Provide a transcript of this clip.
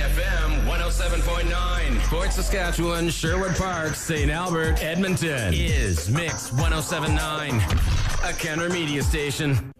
CFM 107.9. Fort Saskatchewan, Sherwood Park, St. Albert, Edmonton is Mix 107.9, a Kenner media station.